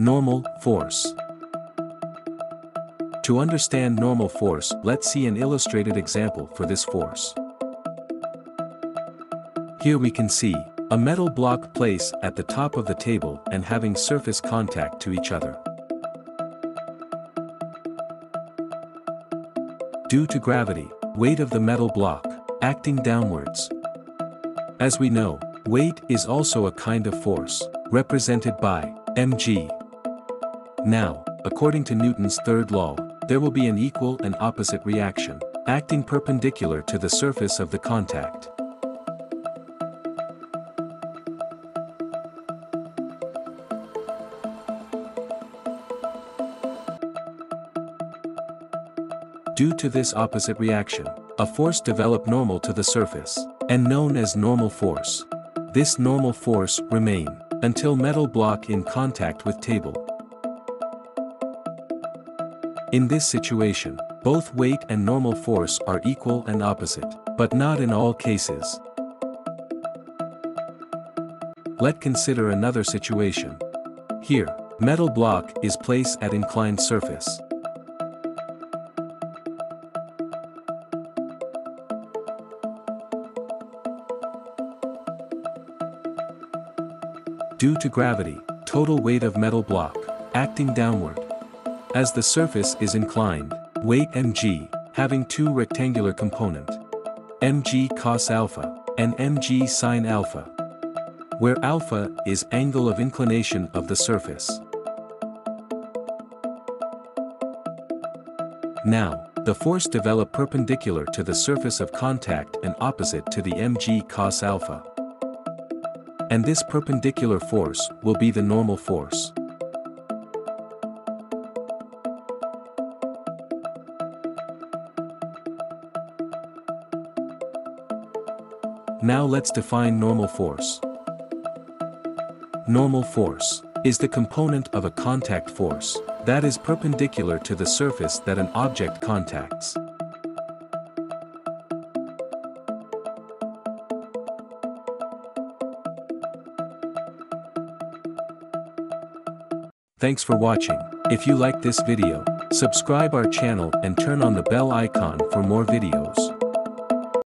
Normal force. To understand normal force, let's see an illustrated example for this force. Here we can see, a metal block placed at the top of the table and having surface contact to each other. Due to gravity, weight of the metal block, acting downwards. As we know, weight is also a kind of force, represented by mg. Now, according to Newton's third law, there will be an equal and opposite reaction, acting perpendicular to the surface of the contact. Due to this opposite reaction, a force develop normal to the surface, and known as normal force. This normal force remain until metal block in contact with table. In this situation, both weight and normal force are equal and opposite, but not in all cases. Let consider another situation. Here, metal block is placed at inclined surface. Due to gravity, total weight of metal block, acting downward. As the surface is inclined, weight mg, having two rectangular component. mg cos alpha, and mg sine alpha. Where alpha is angle of inclination of the surface. Now, the force develop perpendicular to the surface of contact and opposite to the mg cos alpha. And this perpendicular force will be the normal force. Now let's define normal force. Normal force is the component of a contact force that is perpendicular to the surface that an object contacts. Thanks for watching. If you like this video, subscribe our channel and turn on the bell icon for more videos.